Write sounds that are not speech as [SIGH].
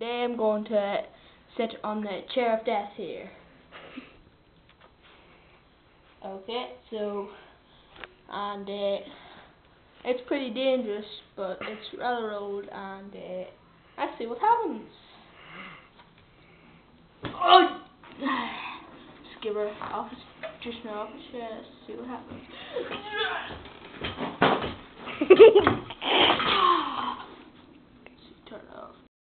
today I'm going to sit on the chair of death here. Okay, so, and uh, it's pretty dangerous, but it's rather old, and uh, let's see what happens. Oh! [SIGHS] Just give her off, just now off the chair, see what happens. [LAUGHS]